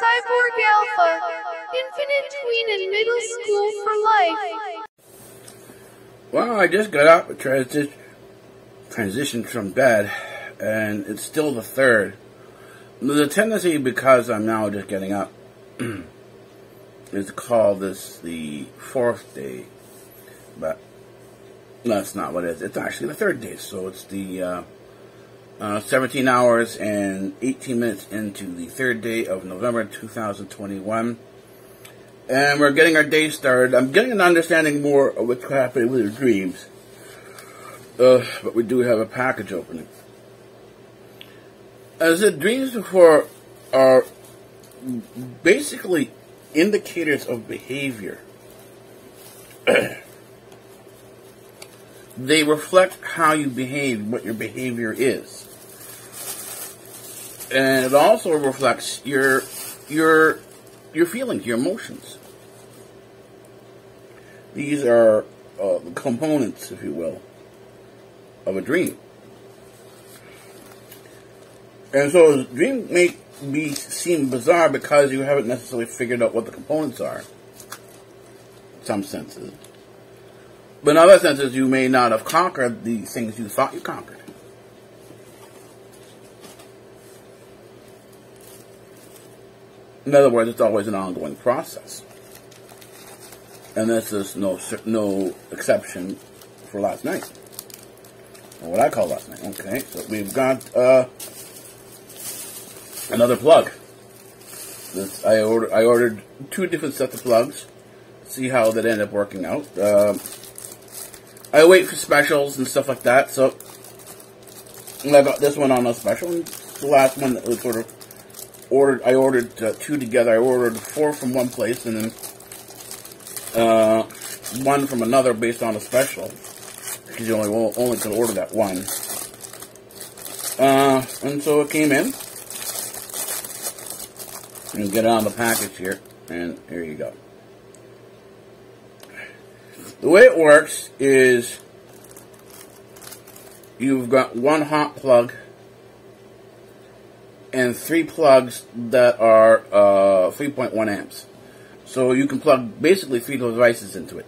Cyborg Alpha. Infinite Tween in middle school for life. Well, I just got up, transi- transitioned from bed, and it's still the third. The tendency, because I'm now just getting up, is to call this the fourth day, but that's not what it is. It's actually the third day, so it's the uh, uh, 17 hours and 18 minutes into the third day of November 2021. And we're getting our day started. I'm getting an understanding more of what's happening with your dreams. Uh, but we do have a package opening. As the dreams before are basically indicators of behavior. they reflect how you behave, what your behavior is. And it also reflects your your your feelings, your emotions. These are uh, the components, if you will, of a dream. And so a dream may be seem bizarre because you haven't necessarily figured out what the components are. In some senses. But in other senses, you may not have conquered the things you thought you conquered. In other words, it's always an ongoing process. And this is no no exception for last night. Or what I call last night. Okay, so we've got uh, another plug. This, I ordered I ordered two different sets of plugs. See how that ended up working out. Uh, I wait for specials and stuff like that. So I got this one on a special. And the last one that was sort of ordered. I ordered uh, two together. I ordered four from one place and then uh, one from another based on a special because you only only could order that one. Uh, and so it came in. And get it on the package here, and here you go. The way it works is you've got one hot plug and three plugs that are uh, 3.1 amps. So you can plug basically three devices into it.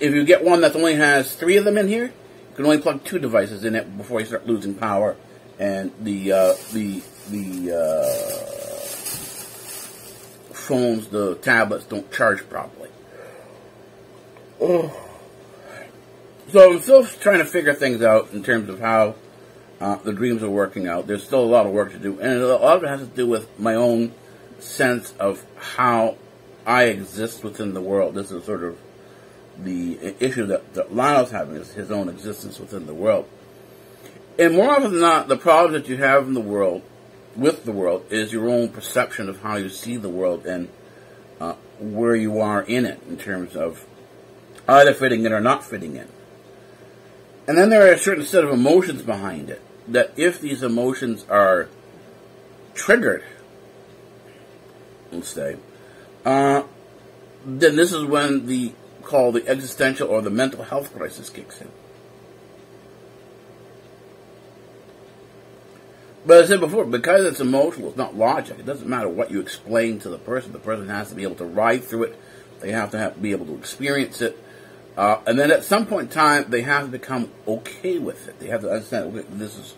If you get one that only has three of them in here, you can only plug two devices in it before you start losing power and the uh, the the uh, phones, the tablets don't charge properly. Oh. So I'm still trying to figure things out in terms of how uh, the dreams are working out. There's still a lot of work to do, and a lot of it has to do with my own sense of how I exist within the world. This is sort of the issue that, that Lionel's having is his own existence within the world. And more often than not, the problem that you have in the world, with the world, is your own perception of how you see the world and uh, where you are in it in terms of either fitting in or not fitting in. And then there are a certain set of emotions behind it. That if these emotions are triggered, let's say, uh, then this is when the call the existential or the mental health crisis kicks in. But as I said before, because it's emotional, it's not logic. It doesn't matter what you explain to the person. The person has to be able to ride through it. They have to have, be able to experience it. Uh, and then at some point in time, they have to become okay with it. They have to understand okay, this is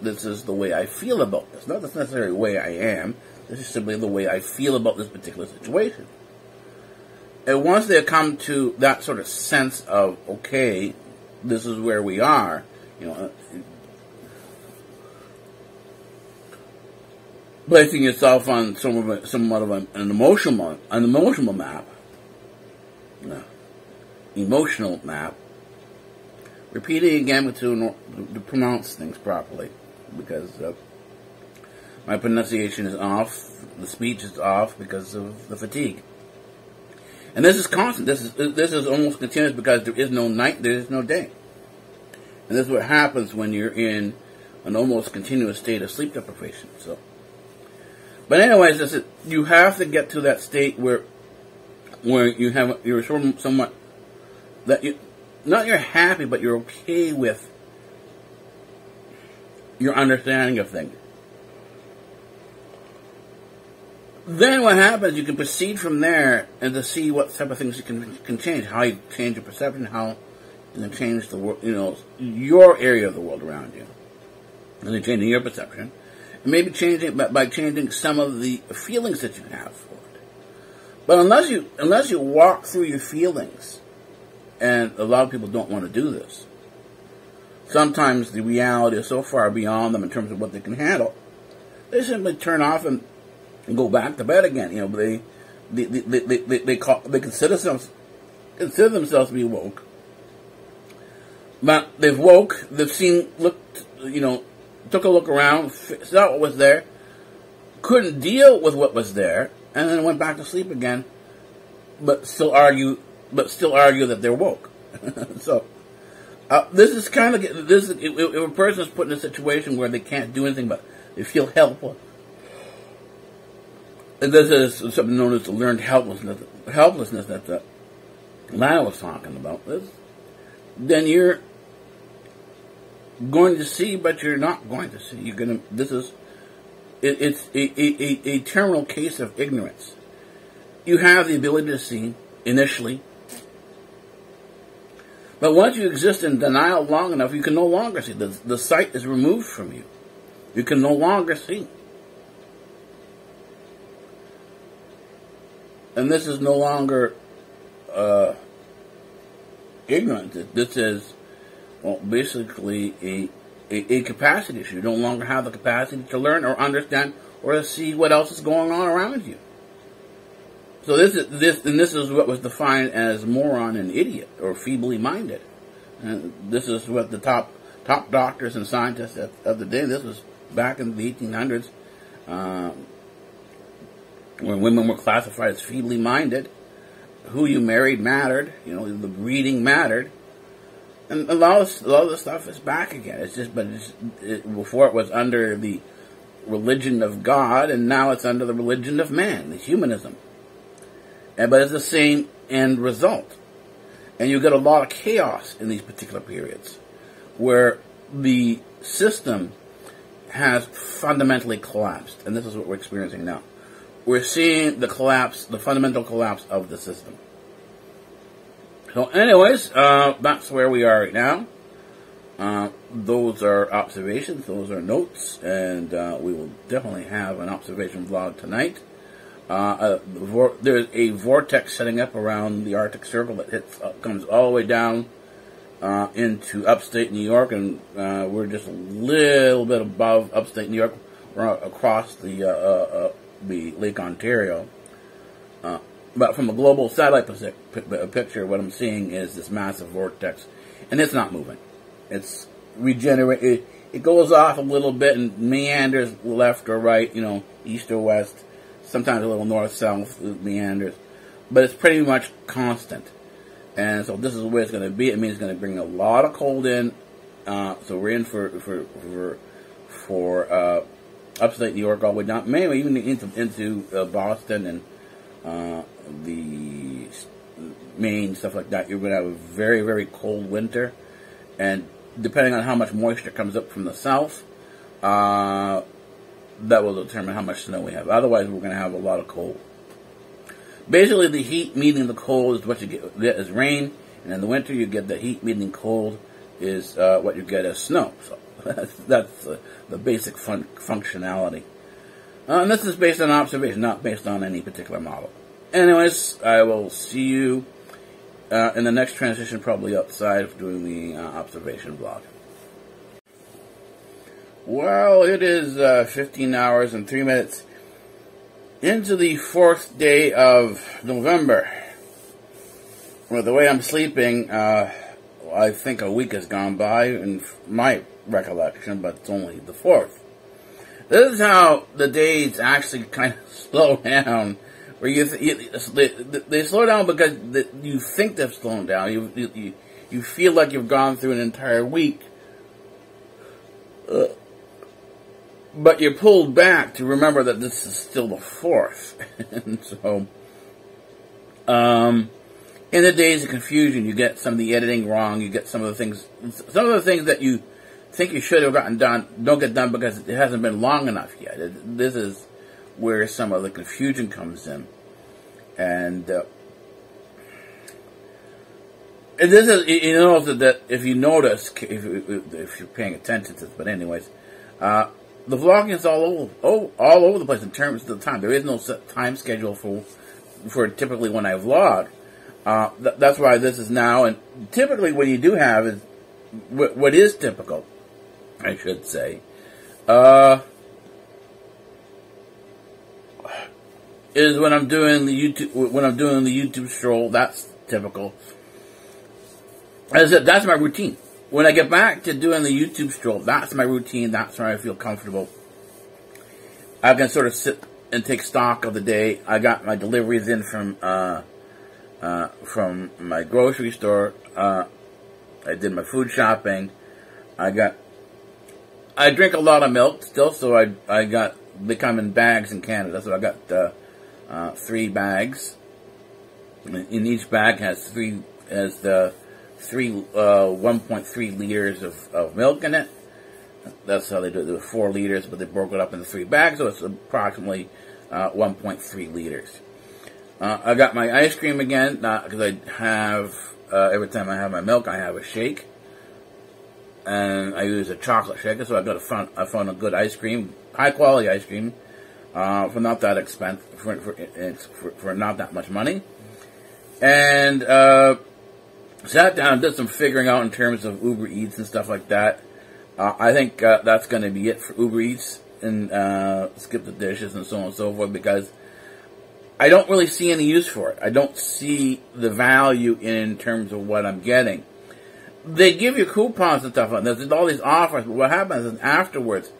this is the way I feel about this. Not necessarily the way I am. This is simply the way I feel about this particular situation. And once they come to that sort of sense of okay, this is where we are, you know, uh, placing yourself on some of a, somewhat of an, an emotional an emotional map. No emotional map. Repeating again to, to pronounce things properly because uh, my pronunciation is off, the speech is off because of the fatigue. And this is constant. This is this is almost continuous because there is no night, there is no day. And this is what happens when you're in an almost continuous state of sleep deprivation. So, but anyways, this is, you have to get to that state where where you have you're somewhat that you, not you're happy, but you're okay with your understanding of things. then what happens, you can proceed from there and to see what type of things you can can change, how you change your perception, how you change the world, you know, your area of the world around you, and then changing your perception, and maybe changing by, by changing some of the feelings that you have for it. But unless you unless you walk through your feelings, and a lot of people don't want to do this. Sometimes the reality is so far beyond them in terms of what they can handle, they simply turn off and go back to bed again. You know, they they they they, they, they, call, they consider themselves consider themselves to be woke, but they've woke. They've seen looked you know took a look around, saw what was there, couldn't deal with what was there, and then went back to sleep again. But still argue, but still argue that they're woke. so. Uh, this is kind of this. If, if a person is put in a situation where they can't do anything but they feel helpless, and this is something known as the learned helplessness, helplessness that the Lana was talking about. This, then you're going to see, but you're not going to see. You're to. This is. It, it's a, a, a terminal case of ignorance. You have the ability to see initially, but once you exist in denial long enough, you can no longer see. The, the sight is removed from you. You can no longer see. and this is no longer uh, ignorance. This is well, basically a, a, a capacity issue. You no longer have the capacity to learn or understand or to see what else is going on around you. So this is this and this is what was defined as moron and idiot or feebly minded. And this is what the top top doctors and scientists of, of the day. This was back in the 1800s. Um, when women were classified as feebly minded, who you married mattered, you know, the breeding mattered. And a lot of, a lot of the stuff is back again. It's just, but it's, it, before it was under the religion of God, and now it's under the religion of man, the humanism. But it's the same end result. And you get a lot of chaos in these particular periods, where the system has fundamentally collapsed. And this is what we're experiencing now we're seeing the collapse, the fundamental collapse of the system. So, anyways, uh, that's where we are right now. Uh, those are observations, those are notes, and uh, we will definitely have an observation vlog tonight. Uh, there's a vortex setting up around the Arctic Circle that hits, uh, comes all the way down uh, into upstate New York, and we're just a little bit above upstate New York. We're across the be Lake Ontario. Uh, but from a global satellite picture, what I'm seeing is this massive vortex, and it's not moving. It's regenerate. It, it goes off a little bit and meanders left or right, you know, east or west. Sometimes a little north south meanders, but it's pretty much constant. And so this is where it's going to be. It means it's going to bring a lot of cold in. Uh, so we're in for for for for uh, upstate New York all the way down, maybe even into, into uh, Boston and uh, the Maine, stuff like that. You're going to have a very, very cold winter. And depending on how much moisture comes up from the south, uh, that will determine how much snow we have. Otherwise, we're going to have a lot of cold. Basically, the heat meeting the cold is what you get, as rain, and in the winter, you get the heat meeting cold is uh, what you get as snow. So that's, uh, the basic fun functionality. Uh, and this is based on observation, not based on any particular model. Anyways, I will see you uh, in the next transition, probably outside of doing the uh, observation blog. Well, it is uh, 15 hours and 3 minutes into the fourth day of November. Well, the way I'm sleeping, uh, I think a week has gone by in my recollection, but it's only the fourth. This is how the days actually kind of slow down. Where you, you they, they, slow down because you think they've slowed down. You, you you feel like you've gone through an entire week, uh, but you're pulled back to remember that this is still the fourth, and so um, in the days of confusion, you get some of the editing wrong. You get some of the things, some of the things that you think you should have gotten done don't get done because it hasn't been long enough yet. It, this is where some of the confusion comes in. And, uh, and this is, you know, that if you notice, if, if you're paying attention to this, but anyways, uh, the vlogging is all over, oh, all over the place in terms of the time. There is no set time schedule for, for typically when I vlog. Uh, th- that's why this is now, and typically when you do have is, what, what is typical, I should say, uh, is when I'm doing the YouTube, when I'm doing the YouTube stroll, that's typical. As that's my routine. When I get back to doing the YouTube stroll, that's my routine. That's where I feel comfortable. I can sort of sit and take stock of the day. I got my deliveries in from uh, uh, from my grocery store. Uh, I did my food shopping. I got. I drink a lot of milk still, so I I got they come in bags in Canada, so I got uh, uh, three bags. In each bag has three has the three uh, 1.3 liters of, of milk in it. That's how they do it. There were four liters, but they broke it up into three bags, so it's approximately uh, 1.3 liters. Uh, I got my ice cream again, because I have, uh, every time I have my milk, I have a shake. And I use a chocolate shaker, so I got a fun, I found a good ice cream, high quality ice cream, uh, for not that expensive, for, for, for, for, not that much money. And, uh, sat down, did some figuring out in terms of Uber Eats and stuff like that. Uh, I think uh, that's going to be it for Uber Eats and uh, skip the dishes and so on and so forth because I don't really see any use for it. I don't see the value in terms of what I'm getting. They give you coupons and stuff. And there's all these offers, but what happens is afterwards,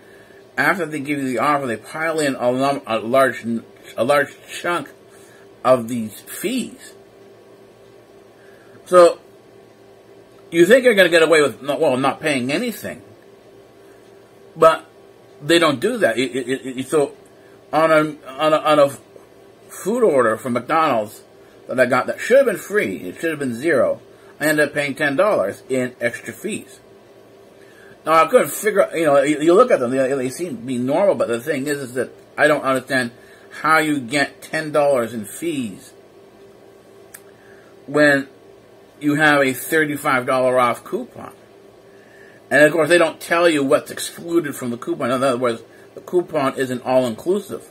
after they give you the offer, they pile in a, a large, a large chunk of these fees. So you think you're going to get away with, not, well, not paying anything. But they don't do that. It, it, it, so on a, on a, on a food order from McDonald's that I got that should have been free, it should have been zero, I ended up paying $10 in extra fees. Now I couldn't figure out, you know, you, you look at them, they, they, seem to be normal, but the thing is, is that I don't understand how you get $10 in fees when you have a $35 off coupon. And of course, they don't tell you what's excluded from the coupon. In other words, the coupon isn't all inclusive.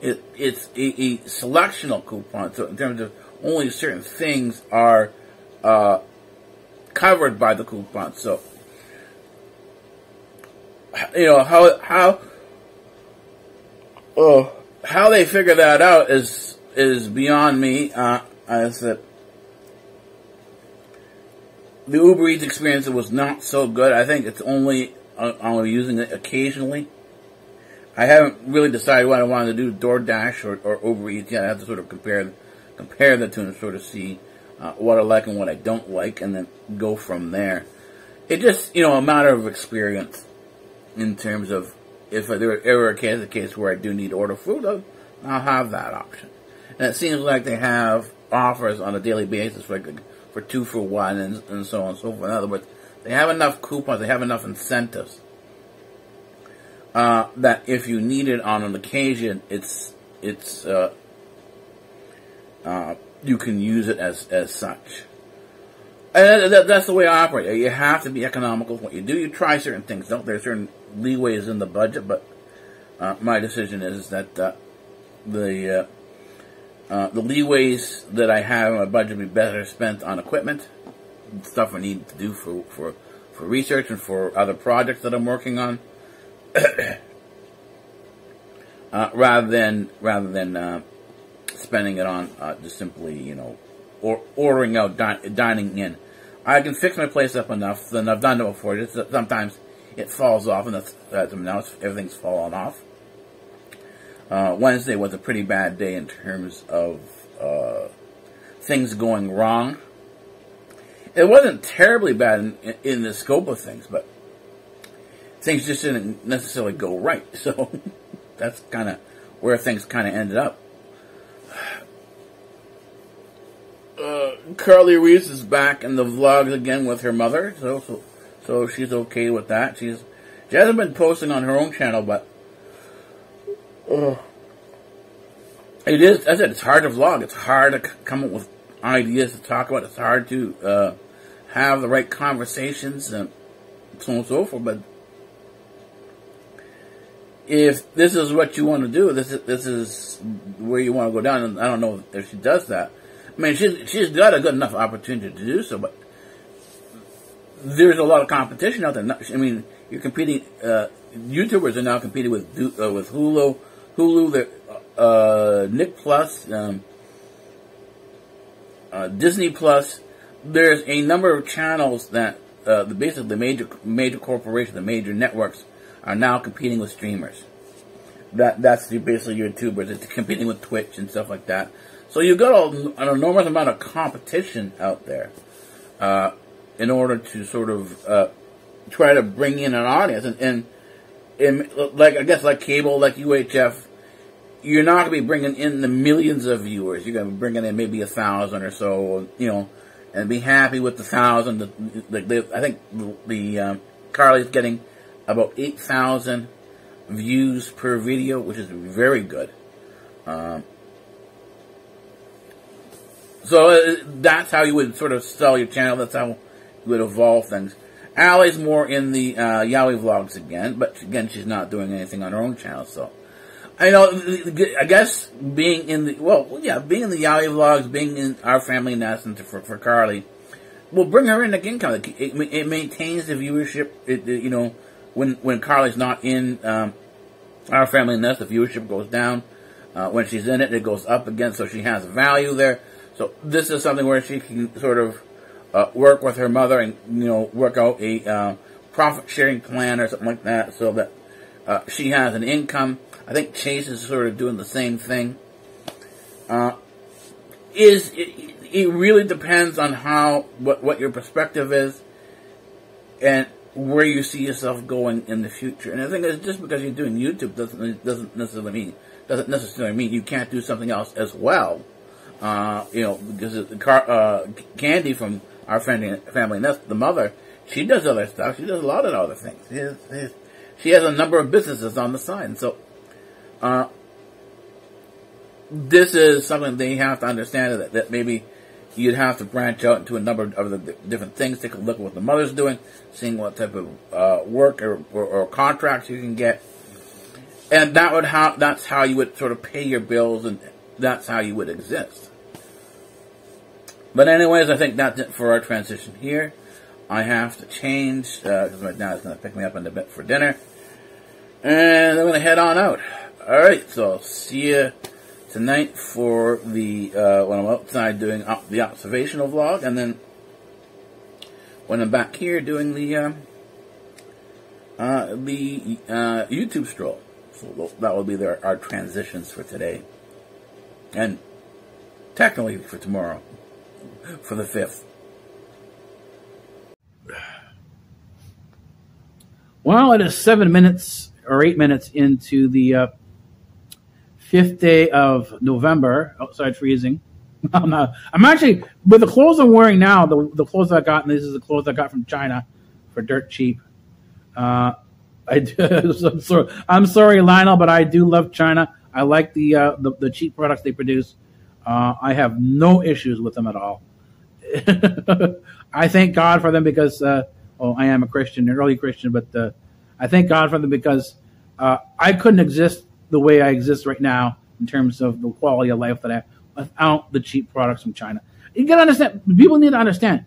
It, it's a, a selectional coupon. So in terms of only certain things are uh, covered by the coupon. So you know how how uh, how they figure that out is is beyond me. Uh, I said the Uber Eats experience was not so good. I think it's only uh, I'm using it occasionally. I haven't really decided what I wanted to do, DoorDash or, or Uber Eats yet. I have to sort of compare compare the two and sort of see uh, what I like and what I don't like, and then go from there. It just you know a matter of experience in terms of if there ever a case a case where I do need to order food, I'll, I'll have that option. And it seems like they have offers on a daily basis for like for two for one and, and so on and so forth. In other words, they have enough coupons, they have enough incentives uh, that if you need it on an occasion, it's it's uh, uh, you can use it as as such. And that, that, that's the way I operate. You have to be economical. with What you do, you try certain things. Don't there are certain leeways in the budget, but uh, my decision is that uh, the uh, the leeways that I have in my budget would be better spent on equipment, stuff I need to do for, for, for research and for other projects that I'm working on, uh, rather than rather than uh, spending it on uh, just simply you know or ordering out di- dining in. I can fix my place up enough, and I've done it before. Just sometimes it falls off, and that's, that's now everything's fallen off. Uh, Wednesday was a pretty bad day in terms of uh, things going wrong. It wasn't terribly bad in, in, the scope of things, but things just didn't necessarily go right. So that's kind of where things kind of ended up. Uh, Karli Reese is back in the vlogs again with her mother, so so so she's okay with that. She's she hasn't been posting on her own channel, but it is. I said it's hard to vlog. It's hard to come up with ideas to talk about. It's hard to uh, have the right conversations and so on and so forth. But if this is what you want to do, this is this is where you want to go down. And I don't know if she does that. I mean, she's she's got a good enough opportunity to do so, but there's a lot of competition out there. I mean, you're competing. Uh, YouTubers are now competing with uh, with Hulu, Hulu, the uh, Nick Plus, um, uh, Disney Plus. There's a number of channels that uh, the basically the major major corporations, the major networks, are now competing with streamers. That that's the, basically your tubers. It's competing with Twitch and stuff like that. So you've got an enormous amount of competition out there uh, in order to sort of uh, try to bring in an audience. And, and, like I guess like cable, like UHF, you're not going to be bringing in the millions of viewers. You're going to be bringing in maybe a thousand or so, you know, and be happy with the thousand. The, the, the, I think the, the um, Karli's getting about eight thousand views per video, which is very good. Um, so uh, that's how you would sort of sell your channel. That's how you would evolve things. Allie's more in the uh, YAWI vlogs again, but again, she's not doing anything on her own channel. So I know. I guess being in the well, yeah, being in the YAWI vlogs, being in our family nest, and for for Karli, will bring her in again. Kind of, it, it maintains the viewership. It, it, you know, when when Karli's not in um, our family nest, the viewership goes down. Uh, when she's in it, it goes up again. So she has value there. So this is something where she can sort of uh, work with her mother and you know work out a uh, profit sharing plan or something like that, so that uh, she has an income. I think Chase is sort of doing the same thing. Uh, is it, it really depends on how what what your perspective is and where you see yourself going in the future. And I think it's just because you're doing YouTube doesn't doesn't necessarily mean doesn't necessarily mean you can't do something else as well. Uh, you know, because uh, Candy from our family, family nest, the mother, she does other stuff. She does a lot of other things. She has, she has a number of businesses on the side. And so, uh, this is something they have to understand that, that maybe you'd have to branch out into a number of the different things, take a look at what the mother's doing, seeing what type of uh, work or, or, or, contracts you can get, and that would how that's how you would sort of pay your bills, and that's how you would exist. But anyways, I think that's it for our transition here. I have to change because uh, now dad's going to pick me up in a bit for dinner, and I'm going to head on out. All right, so I'll see you tonight for the uh, when I'm outside doing op- the observational vlog, and then when I'm back here doing the uh, uh, the uh, YouTube stroll. So that will be their, our transitions for today, and technically for tomorrow, for the fifth. Well, it is seven minutes or eight minutes into the uh, fifth day of November, outside freezing. I'm not. I'm actually with the clothes I'm wearing now. The the clothes I got, and this is the clothes I got from China for dirt cheap. Uh, I do, I'm, sorry, I'm sorry, Lionel, but I do love China. I like the uh, the, the, cheap products they produce. Uh, I have no issues with them at all. I thank God for them because, uh, well, I am a Christian, an early Christian, but uh, I thank God for them because uh, I couldn't exist the way I exist right now in terms of the quality of life that I have without the cheap products from China. You gotta understand, people need to understand.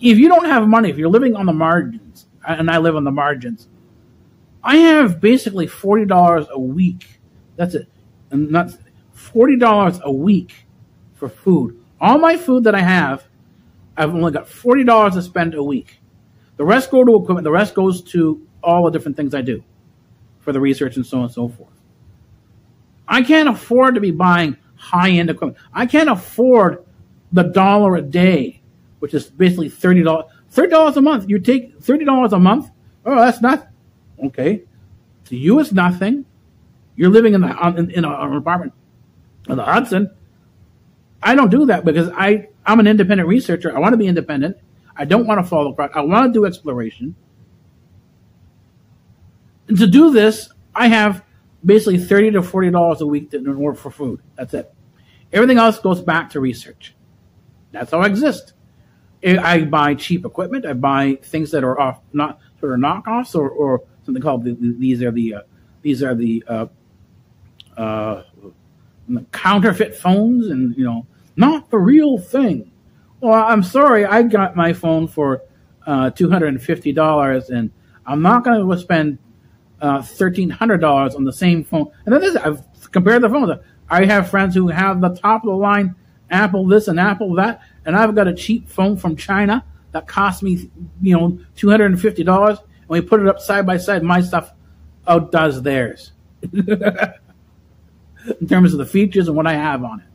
If you don't have money, if you're living on the margins, and I live on the margins, I have basically forty dollars a week. That's it, and forty dollars a week for food. All my food that I have, I've only got forty dollars to spend a week. The rest go to equipment. The rest goes to all the different things I do for the research and so on and so forth. I can't afford to be buying high end equipment. I can't afford the dollar a day, which is basically thirty dollars. Thirty dollars a month. You take thirty dollars a month. Oh, that's not okay. To you, it's nothing. You're living in the in, in an apartment in the Hudson. I don't do that because I I'm an independent researcher. I want to be independent. I don't want to follow crowd. I want to do exploration. And to do this, I have basically thirty to forty dollars a week to work for food. That's it. Everything else goes back to research. That's how I exist. I buy cheap equipment. I buy things that are off, not sort of knockoffs, or, or something called the, the, these are the uh, these are the uh, uh, counterfeit phones, and you know, not the real thing. Well, I'm sorry, I got my phone for uh, two hundred and I'm not going to spend uh, thirteen hundred dollars on the same phone. And then this, I've compared the phones. I have friends who have the top of the line Apple this and Apple that, and I've got a cheap phone from China that cost me, you know, two hundred and fifty dollars. And we put it up side by side. My stuff outdoes theirs in terms of the features and what I have on it.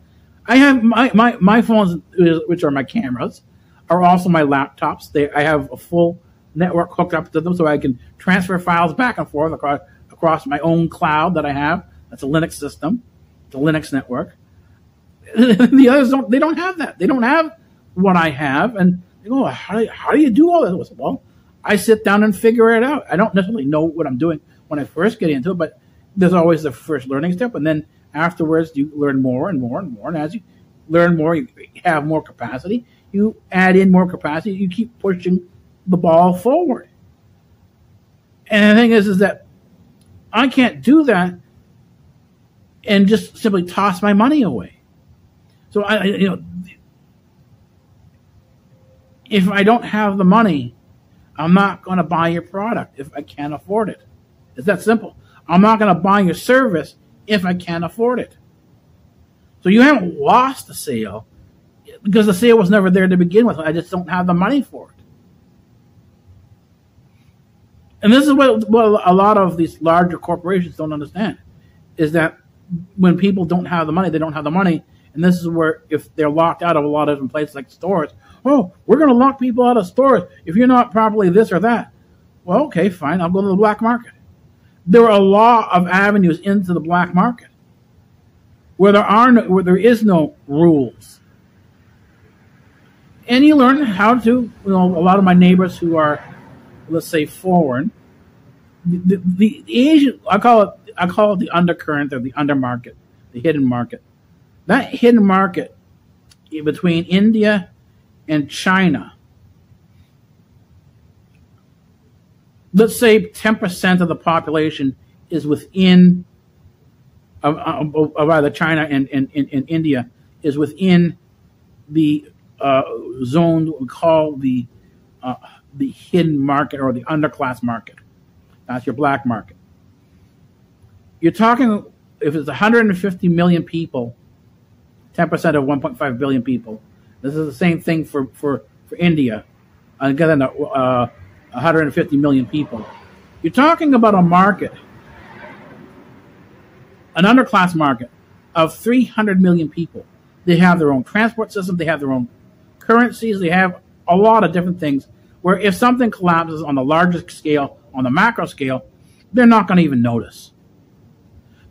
I have my my my phones, which are my cameras, are also my laptops. They I have a full network hooked up to them, so I can transfer files back and forth across across my own cloud that I have. That's a Linux system, a Linux network. the others don't. They don't have that. They don't have what I have, and they go, oh, how do, you, how do you do all this? Well, I sit down and figure it out. I don't necessarily know what I'm doing when I first get into it, but there's always the first learning step, and then afterwards you learn more and more and more. And as you learn more, you have more capacity. You add in more capacity. You keep pushing the ball forward. And the thing is, is that I can't do that and just simply toss my money away. So I, you know, if I don't have the money, I'm not going to buy your product if I can't afford it. It's that simple. I'm not going to buy your service if I can't afford it. So you haven't lost the sale because the sale was never there to begin with. I just don't have the money for it. And this is what, what a lot of these larger corporations don't understand is that when people don't have the money, they don't have the money, and this is where, if they're locked out of a lot of different places like stores, oh, we're going to lock people out of stores if you're not properly this or that. Well, okay, fine. I'll go to the black market. There are a lot of avenues into the black market where there are no, where there is no rules. And you learn how to, you know, a lot of my neighbors who are, let's say, foreign, the, the, the Asian, I call it, I call it the undercurrent or the undermarket, the hidden market that hidden market between India and China, let's say 10% of the population is within of, of, of either China and, and, and, India is within the uh, zone we call the uh, the hidden market or the underclass market. That's your black market. You're talking if it's 150 million people 10% of 1.5 billion people. This is the same thing for, for, for India, again, uh, 150 million people. You're talking about a market, an underclass market of 300 million people. They have their own transport system, they have their own currencies, they have a lot of different things where if something collapses on the largest scale, on the macro scale, they're not going to even notice.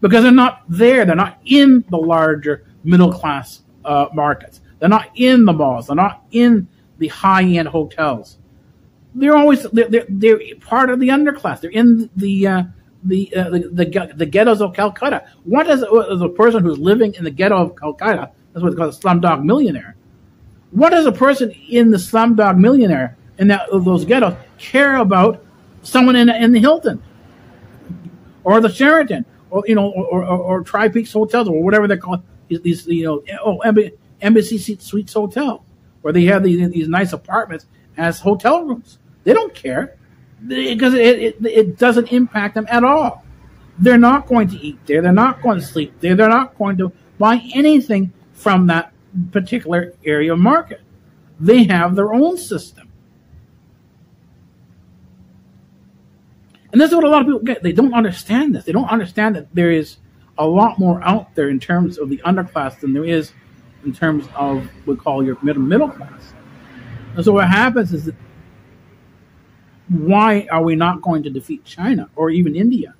Because they're not there, they're not in the larger middle class uh, markets. They're not in the malls. They're not in the high end hotels. They're always they're, they're, part of the underclass. They're in the uh, the, uh, the, the the ghettos of Calcutta. What is a person who's living in the ghetto of Calcutta? That's what's called a slumdog millionaire. What does a person in the slumdog millionaire in that those ghettos care about someone in in the Hilton or the Sheraton or you know or, or, or Tri Peaks hotels or whatever they call these, you know, oh, Embassy Suites Hotel, where they have these, these nice apartments as hotel rooms. They don't care because it, it, it doesn't impact them at all. They're not going to eat there. They're not going to sleep there. They're not going to buy anything from that particular area of market. They have their own system. And this is what a lot of people get. They don't understand this. They don't understand that there is a lot more out there in terms of the underclass than there is in terms of what we call your middle middle class. And so what happens is that why are we not going to defeat China or even India?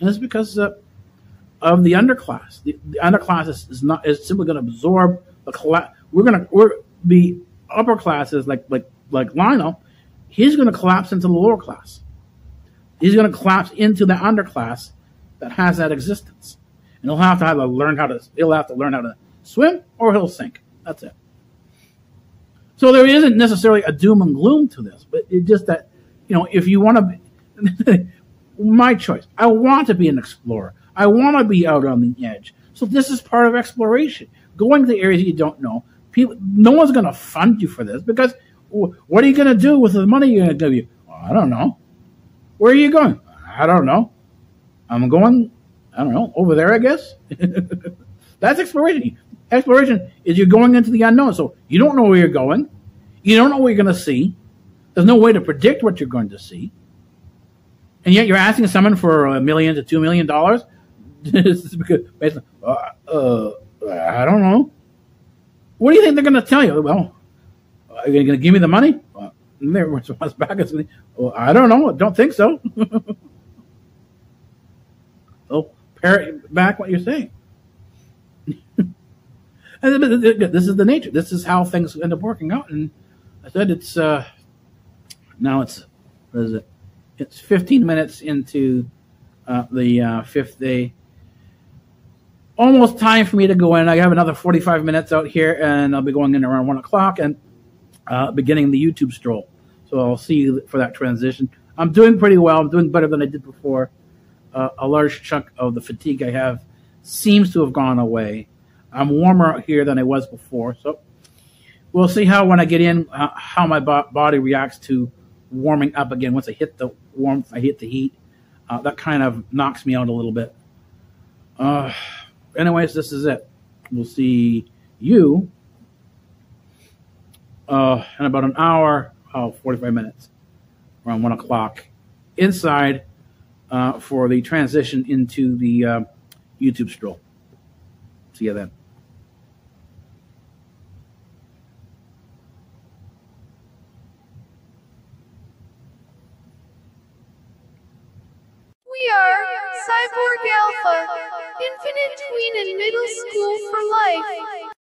And it's because of the underclass. The, the underclass is, is, not is simply going to absorb the collapse. We're going to we're the upper classes like like like Lionel. He's going to collapse into the lower class. He's going to collapse into the underclass that has that existence, and he'll have to to learn how to he'll have to learn how to swim or he'll sink. That's it. So there isn't necessarily a doom and gloom to this, but it's just that you know if you want to, my choice. I want to be an explorer. I want to be out on the edge. So this is part of exploration, going to areas you don't know. People, no one's going to fund you for this because what are you going to do with the money you're going to give you? Well, I don't know. Where are you going? I don't know. I'm going, I don't know, over there, I guess. That's exploration. Exploration is you're going into the unknown. So you don't know where you're going. You don't know what you're going to see. There's no way to predict what you're going to see. And yet you're asking someone for a million to two million dollars. uh, uh, I don't know. What do you think they're going to tell you? Well, are you going to give me the money? Well, their response back is, well, I don't know. I don't think so. so parrot back what you're saying. this is the nature. This is how things end up working out. And I said it's uh, now it's what is it? It's 15 minutes into uh, the uh, fifth day. Almost time for me to go in. I have another 45 minutes out here, and I'll be going in around one o'clock and uh, beginning the YouTube stroll. So I'll see you for that transition. I'm doing pretty well. I'm doing better than I did before. Uh, a large chunk of the fatigue I have seems to have gone away. I'm warmer out here than I was before. So we'll see how when I get in, how my bo- body reacts to warming up again. Once I hit the warmth, I hit the heat. Uh, that kind of knocks me out a little bit. Uh, anyways, this is it. We'll see you uh, in about an hour, oh, 45 minutes, around 1 o'clock, inside uh, for the transition into the uh, YouTube stroll. See you then. We are Cyborg Alpha, Infinite Tween and Middle School for Life.